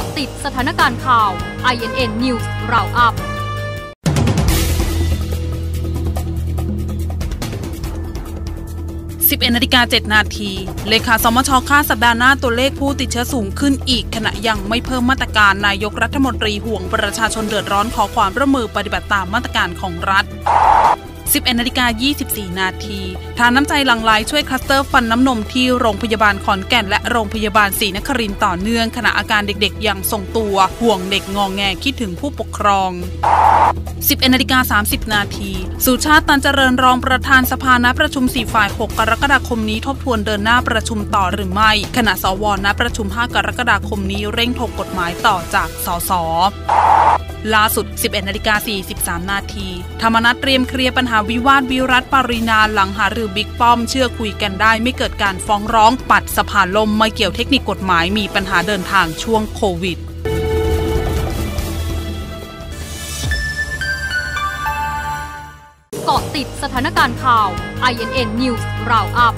าะติดสถานการณ์ข่าว INN News Roundup 11นาฬิกา7นาที เลขาสมชคาดสัปดาห์หน้าตัวเลขผู้ติดเชื้อสูงขึ้นอีก ขณะยังไม่เพิ่มมาตรการนายกรัฐมนตรีห่วงประชาชนเดือดร้อนขอความร่วมมือปฏิบัติตามมาตรการของรัฐ 11นาฬิกา24 นาทีทานน้ำใจหลังไหลช่วยคลัสเตอร์ฟันน้ำนมที่โรงพยาบาลขอนแก่นและโรงพยาบาลศรีนครินต์ต่อเนื่องขณะอาการเด็กๆ ยังทรงตัวห่วงเด็กงองแงคิดถึงผู้ปกครอง 11นาฬิกา30 นาทีสุชาติตันเจริญรองประธานสภานัดประชุม 4 ฝ่าย 6 กรกฎาคมนี้ทบทวนเดินหน้าประชุมต่อหรือไม่ขณะสวนัดประชุม 5 กรกฎาคมนี้เร่งถกกฎหมายต่อจากสส ล่าสุด 11นาฬิกา43 นาที ธรรมนัตเตรียมเคลียร์ปัญหาวิวาทวิรัตปรินาหลังหารือบิ๊กป้อม เชื่อคุยกันได้ไม่เกิดการฟ้องร้องปัดสะพานลมไม่เกี่ยวเทคนิคกฎหมายมีปัญหาเดินทางช่วงโควิดเกาะติดสถานการณ์ข่าว INN News Roundup